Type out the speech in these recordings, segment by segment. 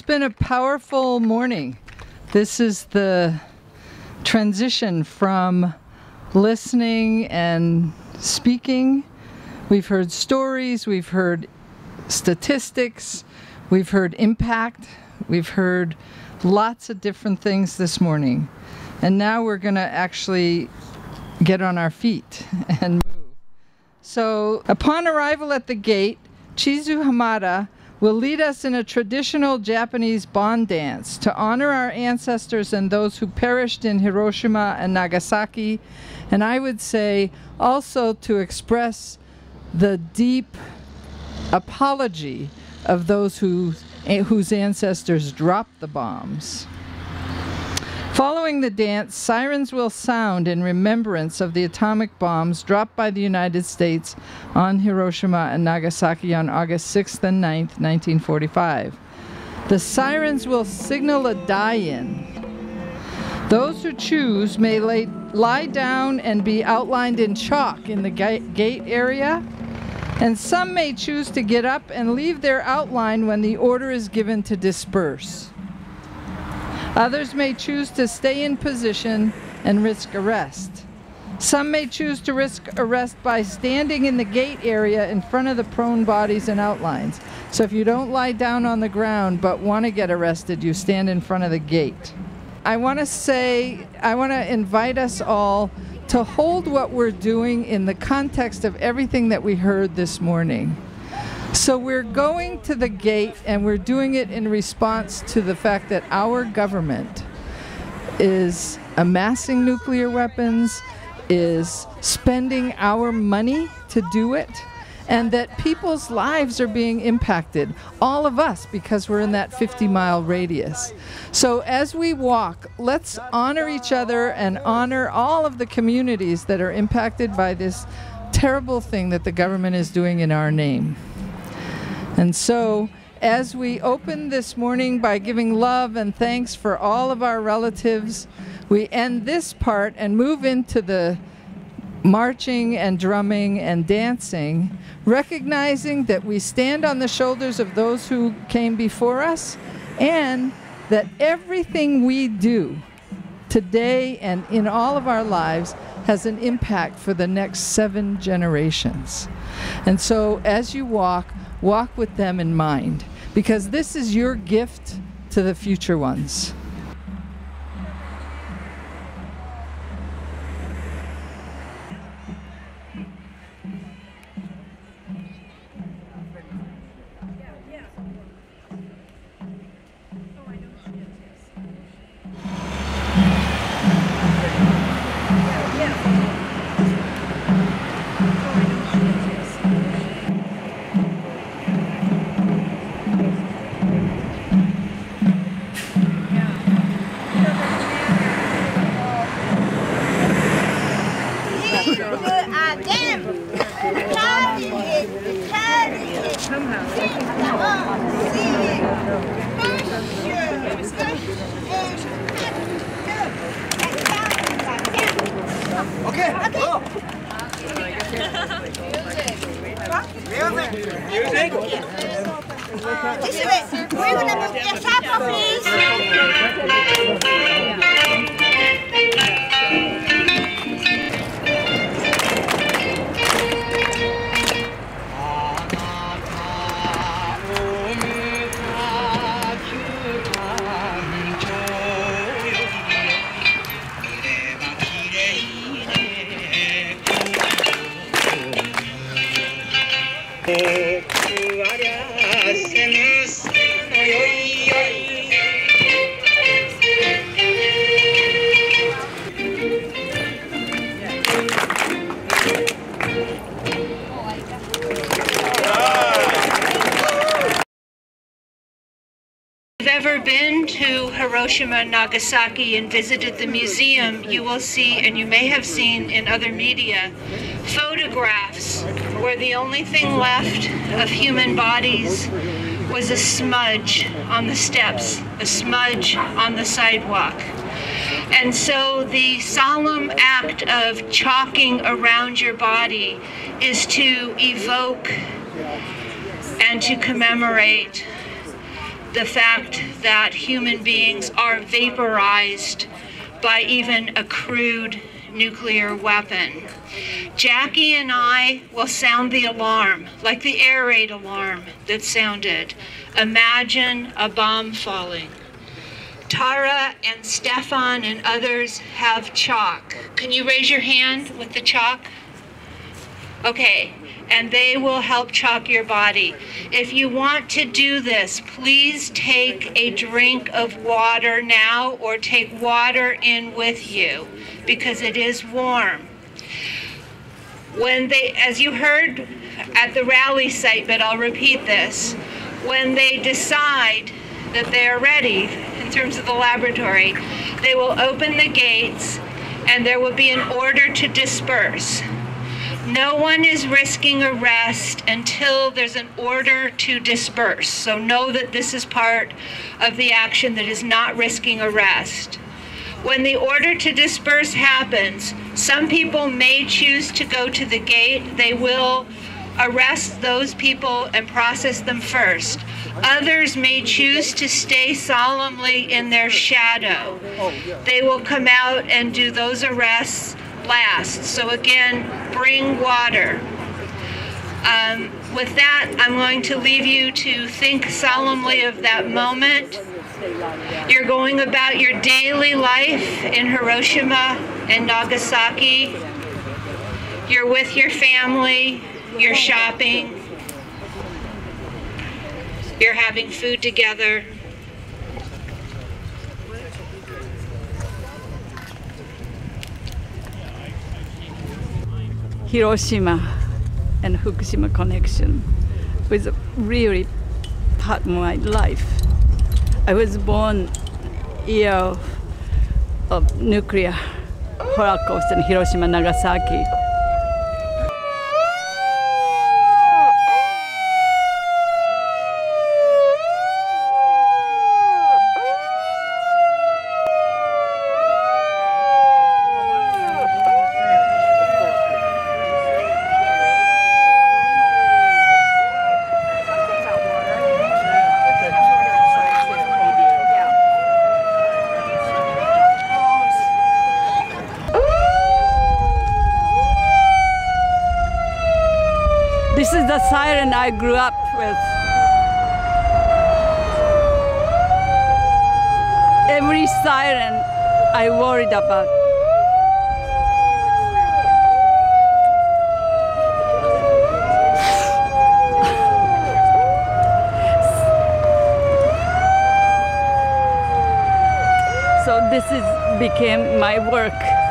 been a powerful morning. This is the transition from listening and speaking. We've heard stories, we've heard statistics, we've heard impact, we've heard lots of different things this morning. And now we're going to actually get on our feet and move. So, upon arrival at the gate, Chizu Hamada will lead us in a traditional Japanese Bon dance to honor our ancestors and those who perished in Hiroshima and Nagasaki, and I would say also to express the deep apology of those who, whose ancestors dropped the bombs. Following the dance, sirens will sound in remembrance of the atomic bombs dropped by the United States on Hiroshima and Nagasaki on August 6th and 9th, 1945. The sirens will signal a die-in. Those who choose may lay, lie down and be outlined in chalk in the gate area, and some may choose to get up and leave their outline when the order is given to disperse. Others may choose to stay in position and risk arrest. Some may choose to risk arrest by standing in the gate area in front of the prone bodies and outlines. So if you don't lie down on the ground but want to get arrested, you stand in front of the gate. I want to say, I want to invite us all to hold what we're doing in the context of everything that we heard this morning. So we're going to the gate and we're doing it in response to the fact that our government is amassing nuclear weapons, is spending our money to do it, and that people's lives are being impacted, all of us, because we're in that 50 mile radius. So as we walk, let's honor each other and honor all of the communities that are impacted by this terrible thing that the government is doing in our name. And so, as we open this morning by giving love and thanks for all of our relatives, we end this part and move into the marching and drumming and dancing, recognizing that we stand on the shoulders of those who came before us and that everything we do today and in all of our lives has an impact for the next seven generations. And so as you walk, walk with them in mind because this is your gift to the future ones. This way. We're going to move the chapel, please. Oh. Hiroshima and Nagasaki and visited the museum, you will see, and you may have seen in other media, photographs where the only thing left of human bodies was a smudge on the steps, a smudge on the sidewalk. And so the solemn act of chalking around your body is to evoke and to commemorate the fact that human beings are vaporized by even a crude nuclear weapon. Jackie and I will sound the alarm, like the air raid alarm that sounded. Imagine a bomb falling. Tara and Stefan and others have chalk. Can you raise your hand with the chalk? Okay, and they will help chalk your body. If you want to do this, please take a drink of water now or take water in with you because it is warm. When they, as you heard at the rally site, but I'll repeat this, when they decide that they are ready in terms of the laboratory, they will open the gates and there will be an order to disperse. No one is risking arrest until there's an order to disperse. So know that this is part of the action that is not risking arrest. When the order to disperse happens, some people may choose to go to the gate. They will arrest those people and process them first. Others may choose to stay solemnly in their shadow. They will come out and do those arrests last. So again, bring water. Um, with that, I'm going to leave you to think solemnly of that moment. You're going about your daily life in Hiroshima and Nagasaki. You're with your family, you're shopping, you're having food together. Hiroshima and Fukushima connection was a really part of my life. I was born year of, of nuclear holocaust in Hiroshima, Nagasaki. The siren I grew up with. Every siren I worried about. So this is became my work.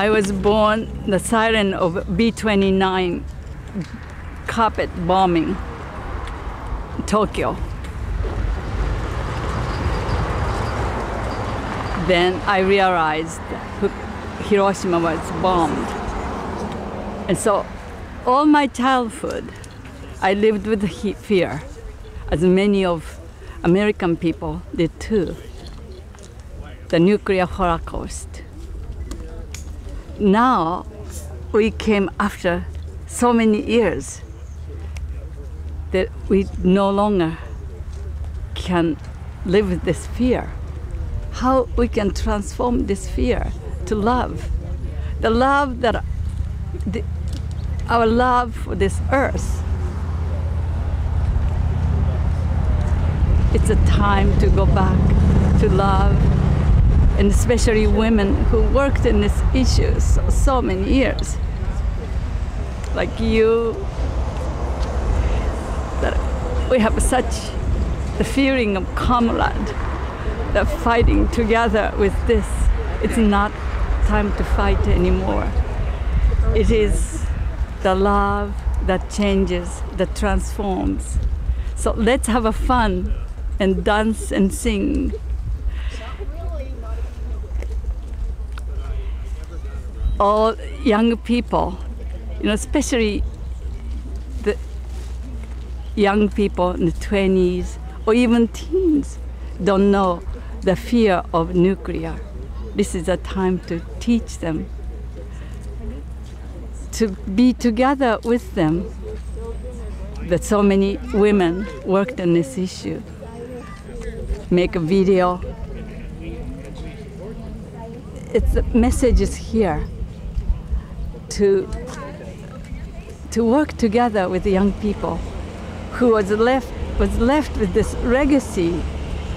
I was born the siren of B 29 carpet bombing Tokyo. Then I realized Hiroshima was bombed. And so all my childhood, I lived with fear, as many of American people did too. The nuclear holocaust now we came after so many years that we no longer can live with this fear. How we can transform this fear to love, the love that the, our love for this earth. It's a time to go back to love and especially women who worked in these issues so, so many years, like you, that we have such the feeling of comrade, that fighting together with this. It's not time to fight anymore. It is the love that changes, that transforms. So let's have a fun and dance and sing all young people, you know, especially the young people in the 20s or even teens don't know the fear of nuclear. This is a time to teach them, to be together with them. That so many women worked on this issue, make a video. It's the message is here to to work together with the young people who was left was left with this legacy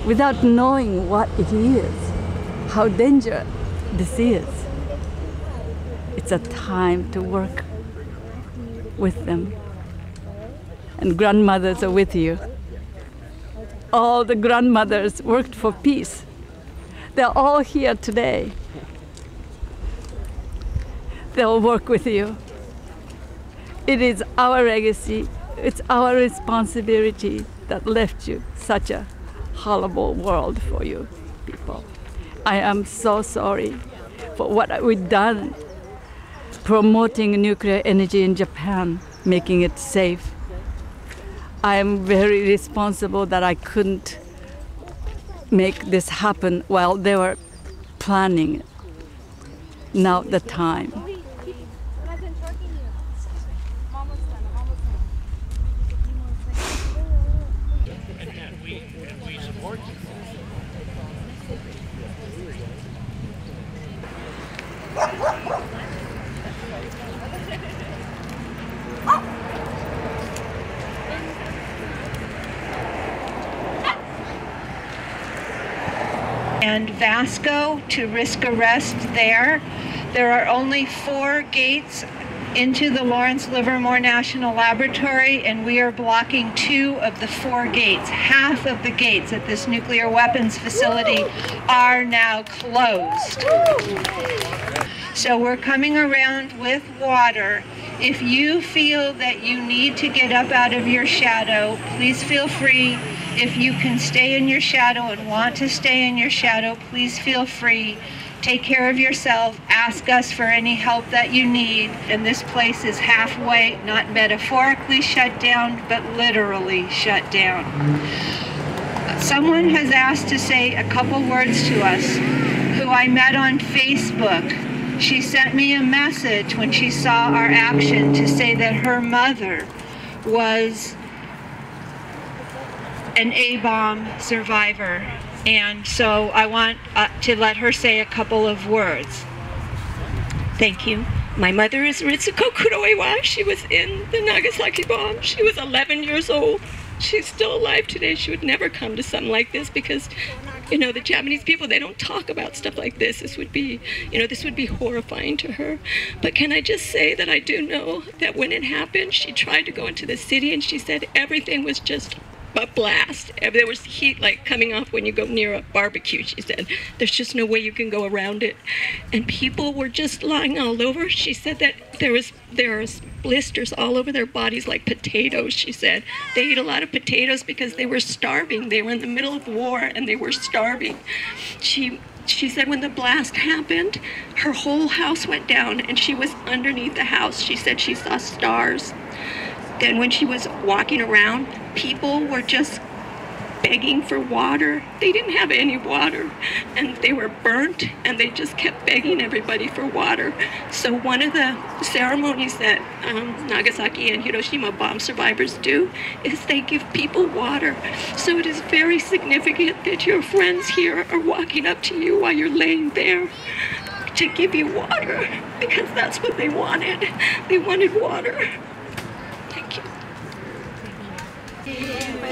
without knowing what it is, how dangerous this is. It's a time to work with them. And grandmothers are with you. All the grandmothers worked for peace. They're all here today. They'll work with you. It is our legacy, it's our responsibility that left you such a horrible world for you people. I am so sorry for what we've done promoting nuclear energy in Japan, making it safe. I am very responsible that I couldn't make this happen while they were planning. Now the time. And Vasco to risk arrest there. There are only four gates into the Lawrence Livermore National Laboratory, and we are blocking two of the four gates. Half of the gates at this nuclear weapons facility are now closed. So we're coming around with water. If you feel that you need to get up out of your shadow, please feel free. If you can stay in your shadow and want to stay in your shadow, please feel free. Take care of yourself. Ask us for any help that you need. And this place is halfway, not metaphorically shut down, but literally shut down. Someone has asked to say a couple words to us, who I met on Facebook. She sent me a message when she saw our action to say that her mother was an A-bomb survivor. And so I want uh, to let her say a couple of words. Thank you. My mother is Ritsuko Kuroiwa. She was in the Nagasaki bomb. She was 11 years old. She's still alive today. She would never come to something like this because, you know, the Japanese people, they don't talk about stuff like this. This would be, you know, this would be horrifying to her. But can I just say that I do know that when it happened, she tried to go into the city and she said everything was just a blast. Uh, there was heat like coming off when you go near a barbecue, she said. There's just no way you can go around it. And people were just lying all over. She said that there was there was blisters all over their bodies like potatoes, she said. They ate a lot of potatoes because they were starving. They were in the middle of war and they were starving. She she said when the blast happened, her whole house went down and she was underneath the house. She said she saw stars. Then when she was walking around, people were just begging for water. They didn't have any water and they were burnt and they just kept begging everybody for water. So one of the ceremonies that um, Nagasaki and Hiroshima bomb survivors do is they give people water. So it is very significant that your friends here are walking up to you while you're laying there to give you water because that's what they wanted. They wanted water. Thank you.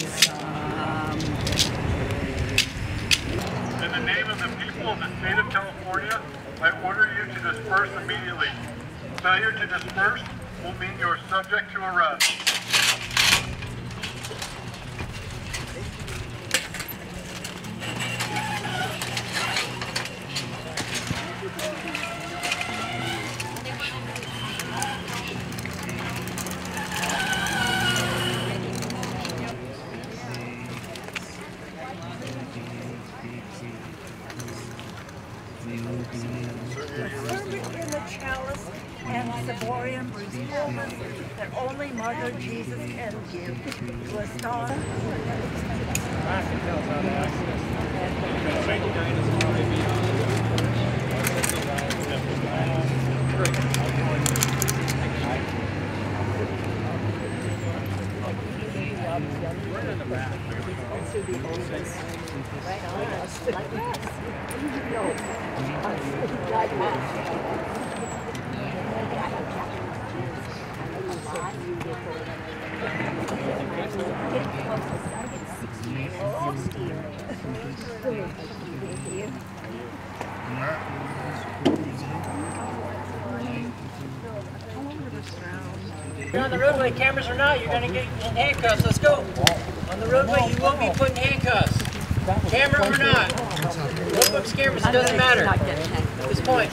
In the name of the people of the state of California, I order you to disperse immediately. Failure to disperse will mean you are subject to arrest. Thank you. Fervent in the chalice and ciborium resolvent that only Mother Jesus can give to a star. You're on the roadway, cameras or not, you're gonna get in handcuffs. Let's go. On the roadway, you will be put in handcuffs. Camera or not. Notebooks, cameras, it doesn't matter. At this point.